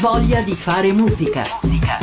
Voglia di fare musica. Musica.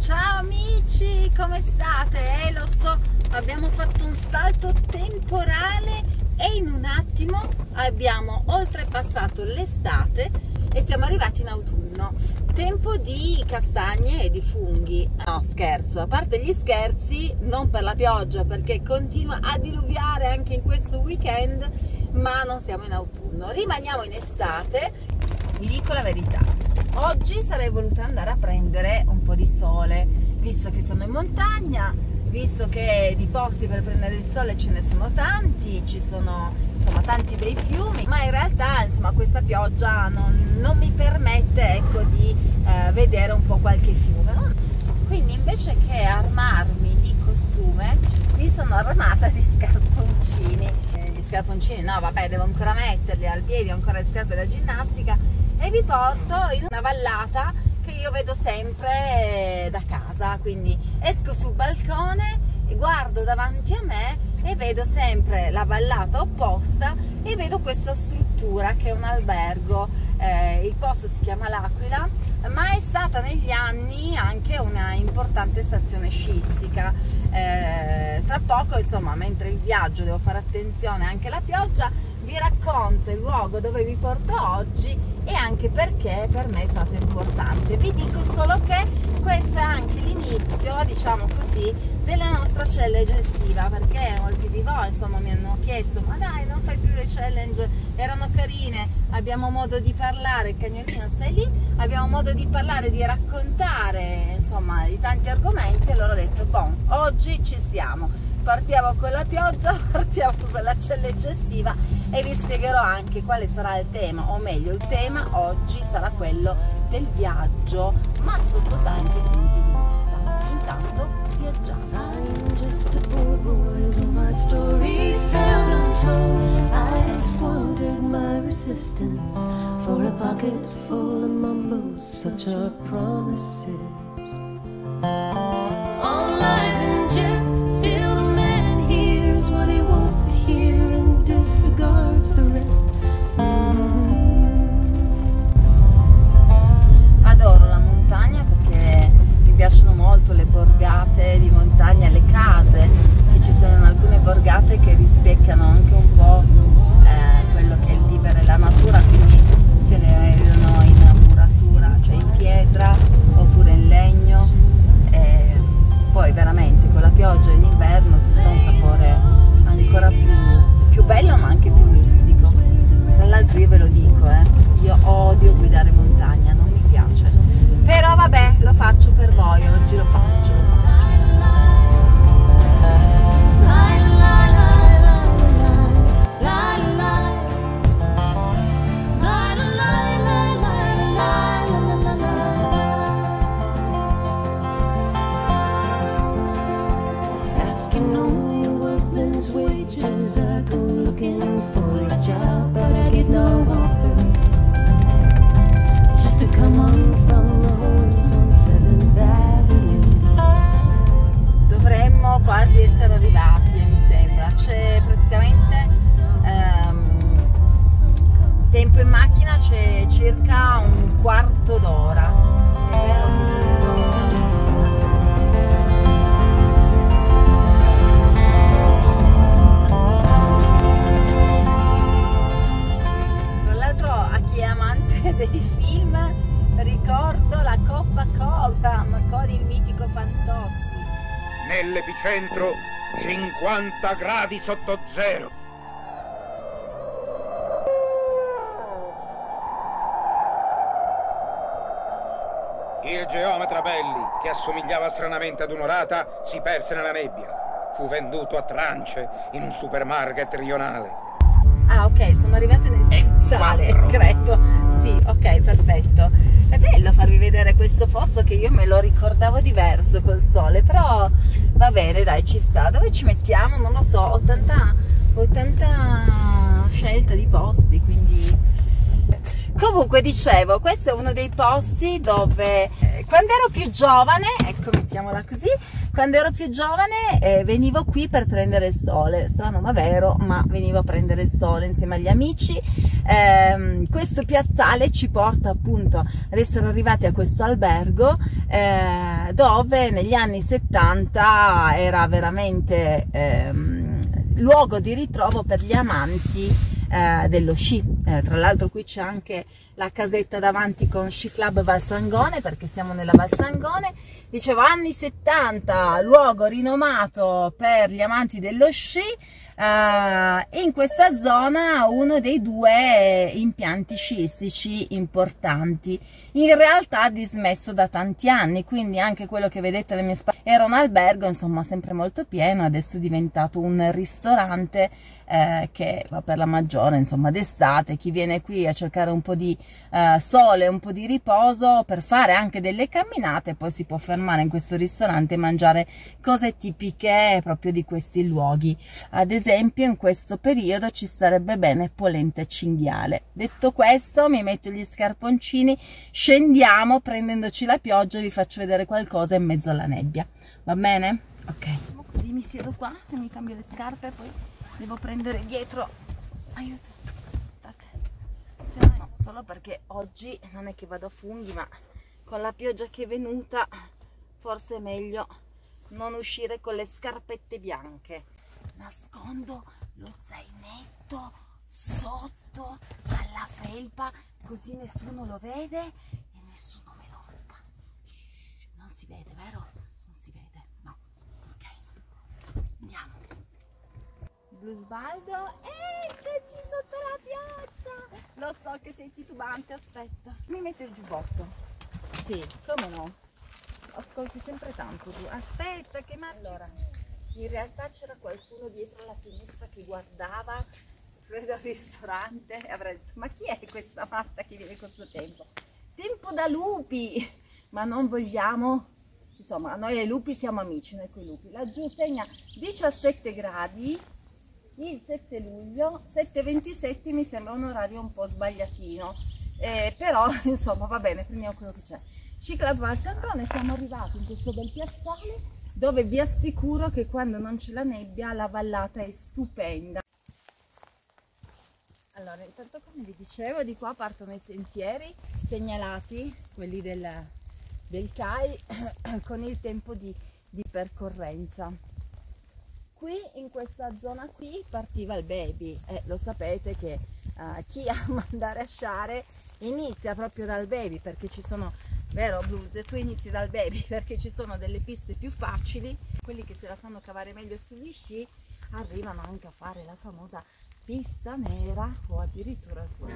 Ciao amici, come state? Eh, lo so, abbiamo fatto un salto temporale e in un attimo abbiamo oltrepassato l'estate e siamo arrivati in autunno. Tempo di castagne e di funghi. No, scherzo, a parte gli scherzi, non per la pioggia perché continua a diluviare anche in questo weekend, ma non siamo in autunno. Rimaniamo in estate. Vi dico la verità. Oggi sarei voluta andare a prendere un po' di sole, visto che sono in montagna, visto che di posti per prendere il sole ce ne sono tanti, ci sono insomma tanti bei fiumi, ma in realtà insomma questa pioggia non, non mi permette ecco di eh, vedere un po' qualche fiume. Quindi invece che armarmi di costume mi sono armata di scarponcini. Eh, gli scarponcini no vabbè devo ancora metterli al piede, ho ancora le scarpe da ginnastica e vi porto in una vallata che io vedo sempre da casa, quindi esco sul balcone, guardo davanti a me e vedo sempre la vallata opposta e vedo questa struttura che è un albergo, eh, il posto si chiama L'Aquila, ma è stata negli anni anche una importante stazione sciistica. Eh, tra poco, insomma, mentre il viaggio devo fare attenzione anche alla pioggia, vi racconto il luogo dove vi porto oggi e anche perché per me è stato importante. Vi dico solo che questo è anche l'inizio, diciamo così, della nostra challenge estiva perché molti di voi insomma mi hanno chiesto ma dai non fai più le challenge? Erano carine abbiamo modo di parlare il cagnolino stai lì? Abbiamo modo di parlare di raccontare insomma di tanti argomenti allora ho detto bon oggi ci siamo. Partiamo con la pioggia partiamo con la challenge estiva e vi spiegherò anche quale sarà il tema o meglio il tema oggi sarà quello del viaggio ma sotto tanti punti di vista. Intanto I'm just a poor boy, though my story's seldom told. I have squandered my resistance for a pocket full of mumbles, such are promises. Borgate che rispecchiano anche quarto d'ora. Tra l'altro a chi è amante dei film ricordo la Coppa Cobram con il mitico Fantozzi. Nell'epicentro 50 gradi sotto zero. Il geometra Belli, che assomigliava stranamente ad un'orata, si perse nella nebbia. Fu venduto a trance in un supermarket rionale. Ah, ok, sono arrivate nel piazzale, credo. Sì, ok, perfetto. È bello farvi vedere questo posto che io me lo ricordavo diverso col sole, però va bene, dai, ci sta. Dove ci mettiamo? Non lo so, ho tanta, ho tanta scelta di posti, quindi... Comunque dicevo, questo è uno dei posti dove eh, quando ero più giovane, ecco mettiamola così, quando ero più giovane eh, venivo qui per prendere il sole, strano ma vero, ma venivo a prendere il sole insieme agli amici. Eh, questo piazzale ci porta appunto ad essere arrivati a questo albergo eh, dove negli anni 70 era veramente ehm, luogo di ritrovo per gli amanti eh, dello sci. Eh, tra l'altro qui c'è anche la casetta davanti con Sci Club Valsangone perché siamo nella Valsangone. Dicevo anni 70, luogo rinomato per gli amanti dello sci Uh, in questa zona uno dei due impianti sciistici importanti, in realtà dismesso da tanti anni, quindi anche quello che vedete alle mie spalle era un albergo, insomma sempre molto pieno, adesso è diventato un ristorante eh, che va per la maggiore, insomma d'estate, chi viene qui a cercare un po' di eh, sole, un po' di riposo per fare anche delle camminate, poi si può fermare in questo ristorante e mangiare cose tipiche proprio di questi luoghi. Ad esempio in questo periodo ci starebbe bene polenta e cinghiale. Detto questo mi metto gli scarponcini, scendiamo prendendoci la pioggia vi faccio vedere qualcosa in mezzo alla nebbia. Va bene? Ok. Così mi siedo qua e mi cambio le scarpe poi devo prendere dietro. Aiuto. No, solo perché oggi non è che vado a funghi ma con la pioggia che è venuta forse è meglio non uscire con le scarpette bianche nascondo lo zainetto sotto alla felpa così nessuno lo vede e nessuno me lo ruba non si vede vero? non si vede no. Ok. Andiamo. Blusbaldo eccoci sotto la pioggia. Lo so che sei titubante aspetta. Mi metto il giubbotto. Sì. Come no? Ascolti sempre tanto tu. Aspetta che ma allora in realtà c'era qualcuno dietro la finestra che guardava fuori dal ristorante e avrei detto ma chi è questa matta che viene questo tempo? Tempo da lupi! Ma non vogliamo, insomma noi e lupi siamo amici, noi con i lupi. Laggiù segna 17 gradi il 7 luglio, 7.27 mi sembra un orario un po' sbagliatino, eh, però insomma va bene, prendiamo quello che c'è. Ciclab Val Santone, siamo arrivati in questo bel piazzale dove vi assicuro che quando non c'è la nebbia la vallata è stupenda. Allora, intanto come vi dicevo, di qua partono i sentieri segnalati, quelli del, del CAI, con il tempo di, di percorrenza. Qui, in questa zona qui, partiva il baby e lo sapete che uh, chi ama andare a sciare inizia proprio dal baby perché ci sono vero Blues? Tu inizi dal baby perché ci sono delle piste più facili, quelli che se la sanno cavare meglio sugli sci arrivano anche a fare la famosa pista nera o addirittura il fuori.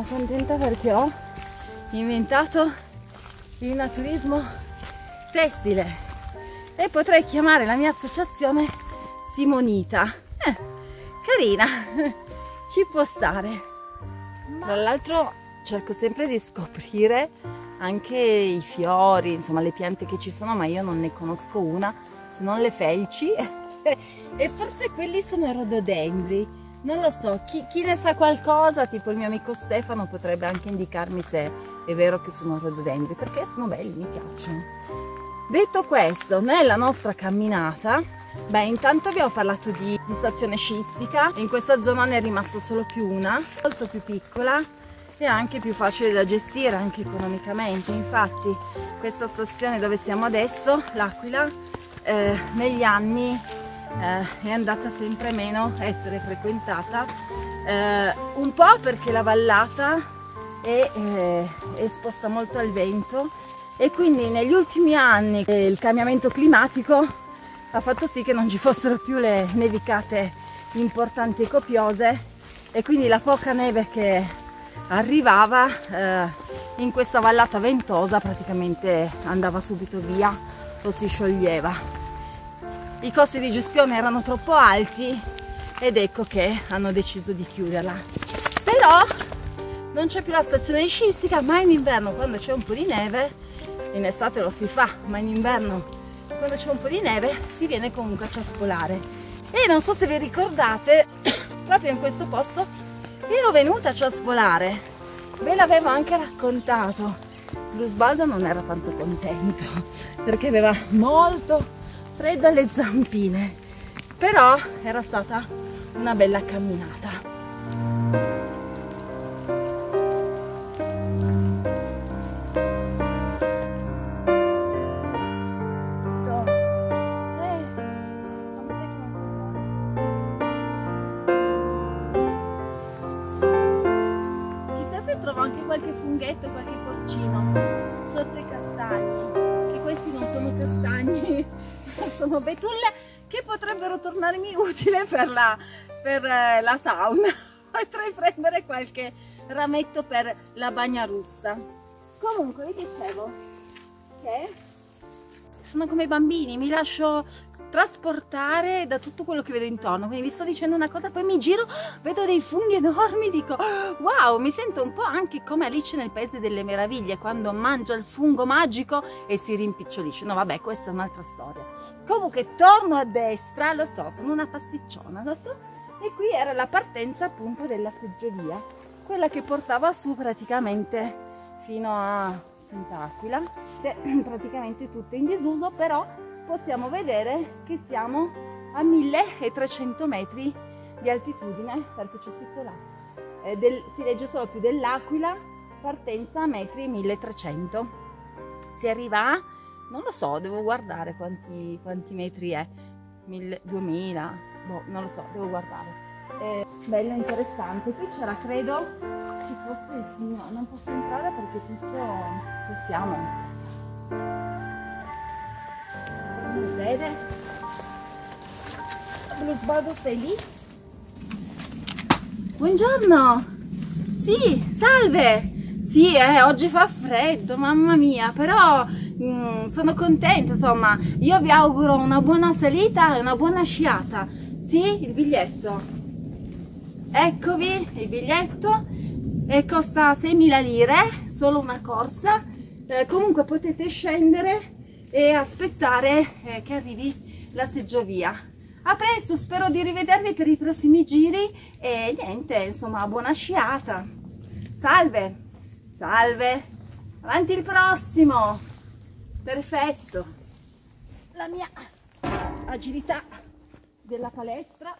Sono contenta perché ho inventato il naturismo tessile e potrei chiamare la mia associazione Simonita. Eh, carina, ci può stare. Tra l'altro cerco sempre di scoprire anche i fiori, insomma le piante che ci sono, ma io non ne conosco una, se non le felci. e forse quelli sono i rododendri non lo so, chi, chi, ne sa qualcosa, tipo il mio amico Stefano, potrebbe anche indicarmi se è vero che sono rododendri, perché sono belli, mi piacciono. Detto questo, nella nostra camminata, beh, intanto abbiamo parlato di, di stazione sciistica, in questa zona ne è rimasta solo più una, molto più piccola e anche più facile da gestire, anche economicamente. Infatti, questa stazione dove siamo adesso, l'Aquila, eh, negli anni eh, è andata sempre meno a essere frequentata, eh, un po' perché la vallata è eh, esposta molto al vento e quindi negli ultimi anni il cambiamento climatico ha fatto sì che non ci fossero più le nevicate importanti e copiose e quindi la poca neve che arrivava eh, in questa vallata ventosa praticamente andava subito via o si scioglieva i costi di gestione erano troppo alti ed ecco che hanno deciso di chiuderla. Però non c'è più la stazione sciistica ma in inverno quando c'è un po' di neve in estate lo si fa ma in inverno quando c'è un po' di neve si viene comunque a ciaspolare e non so se vi ricordate proprio in questo posto ero venuta a ciaspolare ve l'avevo anche raccontato. Lusbaldo non era tanto contento perché aveva molto freddo alle zampine. Però era stata una bella camminata sono betulle che potrebbero tornarmi utile per la, per eh, la sauna. Potrei prendere qualche rametto per la bagna russa. Comunque vi dicevo che sono come i bambini, mi lascio trasportare da tutto quello che vedo intorno. Quindi vi sto dicendo una cosa, poi mi giro, vedo dei funghi enormi, dico wow, mi sento un po' anche come Alice nel Paese delle Meraviglie, quando mangia il fungo magico e si rimpicciolisce. No, vabbè, questa è un'altra storia. Comunque torno a destra, lo so, sono una pasticciona, lo so. E qui era la partenza appunto della seggiovia, quella che portava su praticamente fino a Sant'Aquila. Praticamente tutto in disuso, però possiamo vedere che siamo a 1300 metri di altitudine, perché c'è scritto là. Eh, del, si legge solo più dell'Aquila, partenza a metri 1300. Si arriva a, non lo so, devo guardare quanti, quanti metri è, 1000, 2000, boh, non lo so, devo guardare. Eh, bello interessante, qui c'era credo ci fosse il signore, non posso entrare perché tutto possiamo si vede lo sguardo sei lì? Buongiorno. Sì salve. Sì eh, oggi fa freddo mamma mia però mm, sono contenta insomma io vi auguro una buona salita e una buona sciata sì il biglietto eccovi il biglietto e costa 6.000 lire solo una corsa eh, comunque potete scendere e aspettare eh, che arrivi la seggiovia. A presto, spero di rivedervi per i prossimi giri e niente, insomma, buona sciata. Salve, salve, avanti il prossimo. Perfetto. La mia agilità della palestra.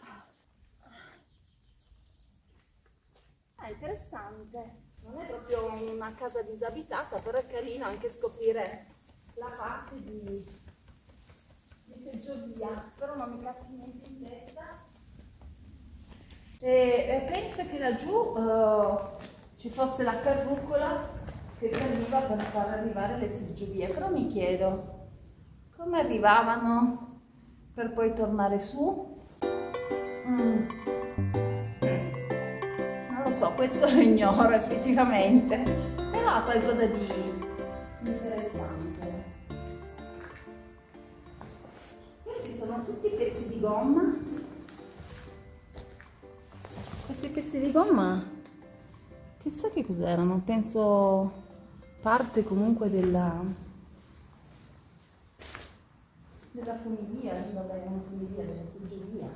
È interessante, non è proprio una casa disabitata, però è carino anche scoprire la parte di, di seggiovia, però non mi caschi niente in testa. E, e penso che laggiù uh, ci fosse la carrucola che serviva per far arrivare le seggiovie, però mi chiedo come arrivavano per poi tornare su? Mm. Non lo so, questo lo ignoro effettivamente, però ha qualcosa di interessante. Questi sono tutti pezzi di gomma. Questi pezzi di gomma, chissà che cos'erano, penso parte comunque della, della funivia, vabbè, non funivia, della.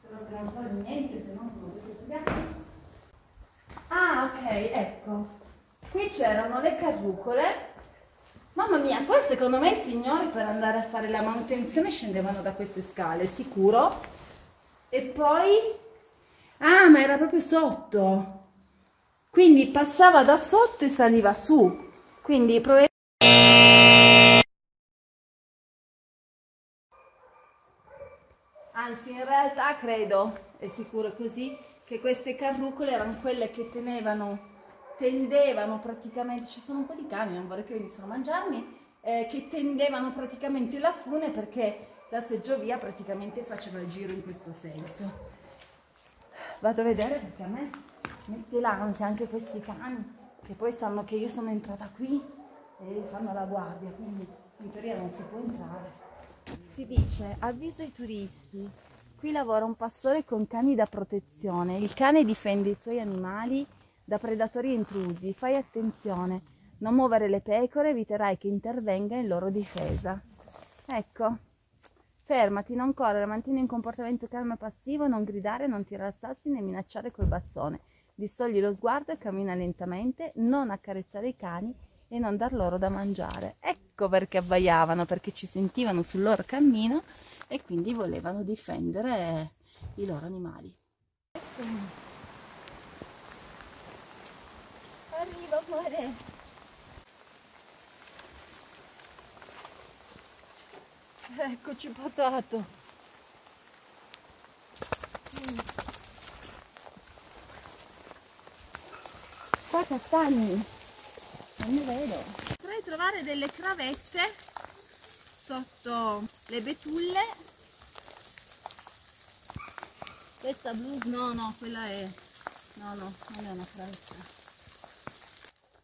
Se non che non fare niente, se no sono tutte piegate. Ah, ok, ecco. Qui c'erano le carrucole. Mamma mia, qua secondo me i signori per andare a fare la manutenzione scendevano da queste scale, sicuro. E poi... Ah, ma era proprio sotto. Quindi passava da sotto e saliva su. Quindi probabilmente... Anzi, in realtà credo, è sicuro così, che queste carrucole erano quelle che tenevano tendevano praticamente, ci sono un po' di cani, non vorrei che venissero a mangiarmi, eh, che tendevano praticamente la fune perché la seggiovia praticamente faceva il giro in questo senso. Vado a vedere perché a me mette l'ansia anche questi cani che poi sanno che io sono entrata qui e fanno la guardia, quindi in teoria non si può entrare. Si dice avviso ai turisti, Qui lavora un pastore con cani da protezione. Il cane difende i suoi animali da predatori intrusi. Fai attenzione, non muovere le pecore, eviterai che intervenga in loro difesa. Ecco, fermati, non correre, mantieni un comportamento calmo e passivo, non gridare, non tirare sassi né minacciare col bastone. Distogli lo sguardo e cammina lentamente, non accarezzare i cani e non dar loro da mangiare. Ecco perché abbaiavano, perché ci sentivano sul loro cammino e quindi volevano difendere i loro animali. Arriva amore! Eccoci patato! Mm. Qua castagni! Non ne vedo! Potrei trovare delle cravette sotto le betulle questa blu no no quella è no no non è una cravetta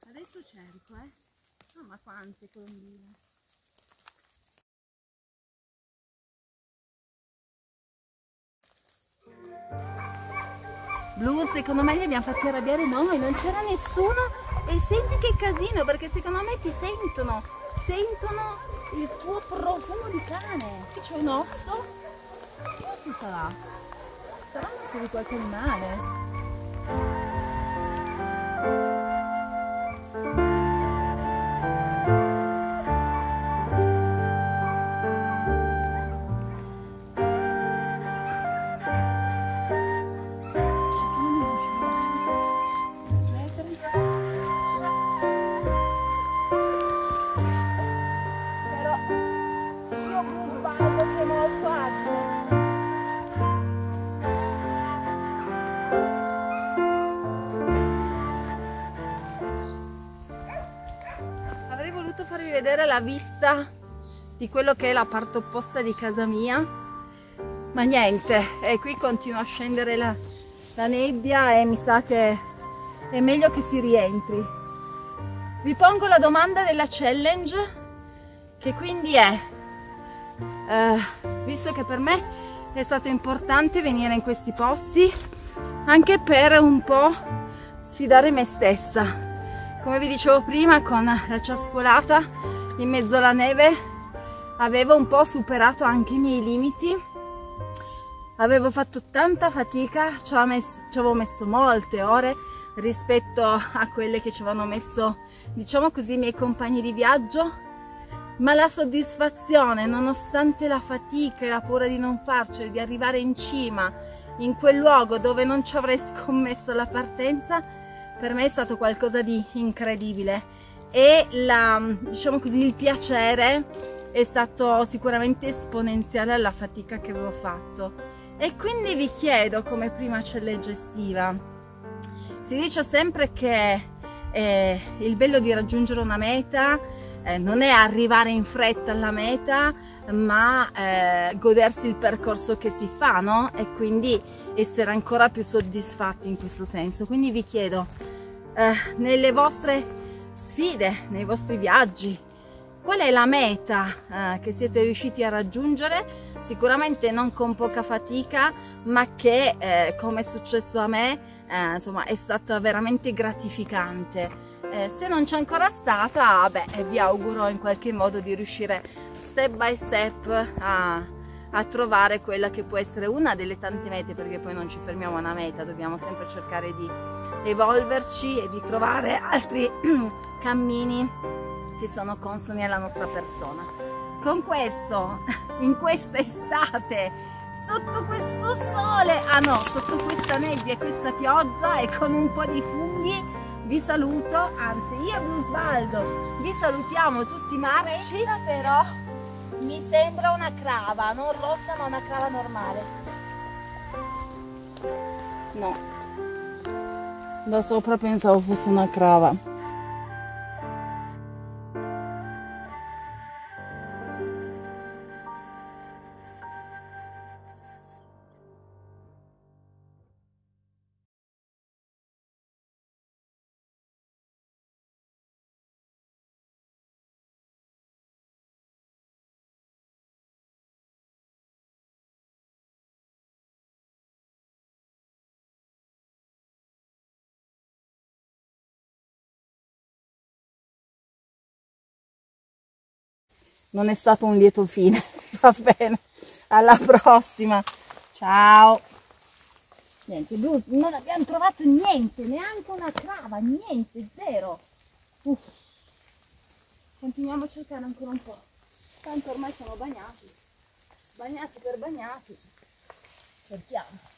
adesso cerco eh oh, ma quante colombine Blu, secondo me li abbiamo fatti arrabbiare noi, non c'era nessuno e senti che casino perché secondo me ti sentono, sentono il tuo profumo di cane. Qui c'è un osso, che osso sarà? Osso di qualche animale? Vedere la vista di quello che è la parte opposta di casa mia, ma niente, e qui continua a scendere la, la nebbia e mi sa che è meglio che si rientri. Vi pongo la domanda della challenge, che quindi è, eh, visto che per me è stato importante venire in questi posti, anche per un po' sfidare me stessa. Come vi dicevo prima, con la ciaspolata in mezzo alla neve. Avevo un po' superato anche i miei limiti. Avevo fatto tanta fatica, ci avevo messo, molte ore rispetto a quelle che ci avevano messo, diciamo così, i miei compagni di viaggio, ma la soddisfazione, nonostante la fatica e la paura di non farcela, di arrivare in cima, in quel luogo dove non ci avrei scommesso la partenza, per me è stato qualcosa di incredibile e la, diciamo così, il piacere è stato sicuramente esponenziale alla fatica che avevo fatto. E quindi vi chiedo come prima challenge estiva, si dice sempre che eh, il bello di raggiungere una meta eh, non è arrivare in fretta alla meta, ma eh, godersi il percorso che si fa, no? E quindi essere ancora più soddisfatti in questo senso. Quindi vi chiedo, eh, nelle vostre sfide, nei vostri viaggi, qual è la meta eh, che siete riusciti a raggiungere? Sicuramente non con poca fatica, ma che, eh, come è successo a me, eh, insomma, è stata veramente gratificante. Eh, se non c'è ancora stata, beh, vi auguro in qualche modo di riuscire step by step a, a trovare quella che può essere una delle tante mete, perché poi non ci fermiamo a una meta, dobbiamo sempre cercare di evolverci e di trovare altri cammini che sono consoni alla nostra persona. Con questo, in questa estate, sotto questo sole, ah no, sotto questa nebbia e questa pioggia e con un po' di funghi, vi saluto, anzi io e Blusbaldo vi salutiamo tutti marci, però mi sembra una crava, non rossa ma una crava normale. No, da sopra pensavo fosse una crava. Non è stato un lieto fine. Va bene, alla prossima. Ciao. Niente, non abbiamo trovato niente, neanche una crava, niente, zero. Uff. Continuiamo a cercare ancora un po'. Tanto ormai siamo bagnati. Bagnati per bagnati. Cerchiamo.